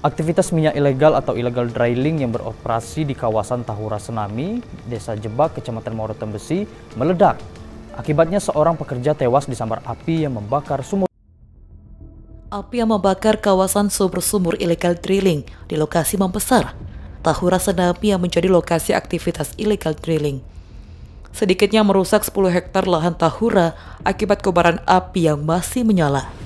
Aktivitas minyak ilegal atau illegal drilling yang beroperasi di kawasan Tahura Senami, Desa Jebak, Kecamatan Morotem Besi, meledak. Akibatnya seorang pekerja tewas disambar api yang membakar sumur. Api yang membakar kawasan sumur-sumur ilegal drilling di lokasi membesar. Tahura Senami yang menjadi lokasi aktivitas ilegal drilling. Sedikitnya merusak 10 hektar lahan Tahura akibat kobaran api yang masih menyala.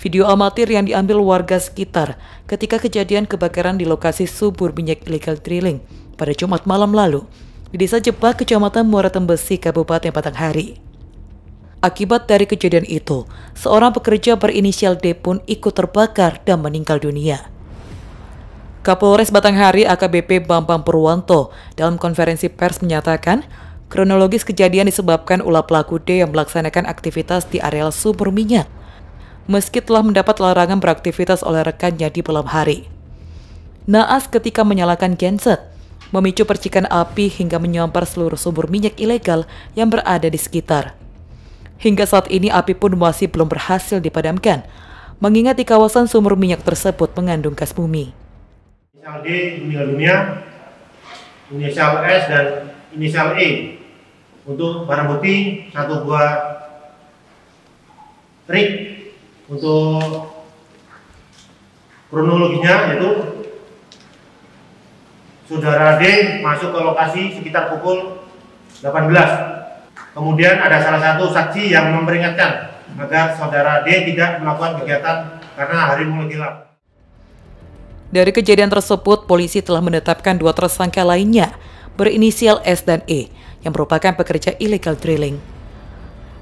Video amatir yang diambil warga sekitar ketika kejadian kebakaran di lokasi subur minyak ilegal drilling pada Jumat malam lalu di Desa Jebak, Kecamatan Muara Tembesi, Kabupaten Batanghari. Akibat dari kejadian itu, seorang pekerja berinisial D pun ikut terbakar dan meninggal dunia. Kapolres Batanghari AKBP Bambang Purwanto dalam konferensi pers menyatakan kronologis kejadian disebabkan ulah pelaku D yang melaksanakan aktivitas di areal sumur minyak meski telah mendapat larangan beraktivitas oleh rekannya di malam hari. Naas ketika menyalakan genset, memicu percikan api hingga menyampar seluruh sumur minyak ilegal yang berada di sekitar. Hingga saat ini api pun masih belum berhasil dipadamkan, mengingat di kawasan sumur minyak tersebut mengandung gas bumi. Inisial D meninggal dunia, inisial S dan inisial E. Untuk barang bukti satu buah trik untuk kronologinya yaitu saudara D masuk ke lokasi sekitar pukul 18. Kemudian ada salah satu saksi yang memperingatkan agar saudara D tidak melakukan kegiatan karena hari mulai gelap. Dari kejadian tersebut, polisi telah menetapkan dua tersangka lainnya berinisial S dan E yang merupakan pekerja illegal drilling.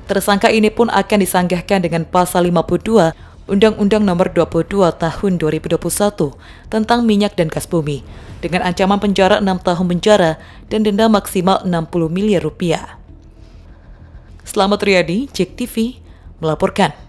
Tersangka ini pun akan disanggahkan dengan pasal 52 Undang-Undang Nomor 22 Tahun 2021 tentang minyak dan gas bumi dengan ancaman penjara 6 tahun penjara dan denda maksimal 60 miliar rupiah. Selamat Riyadi, Cek TV, melaporkan.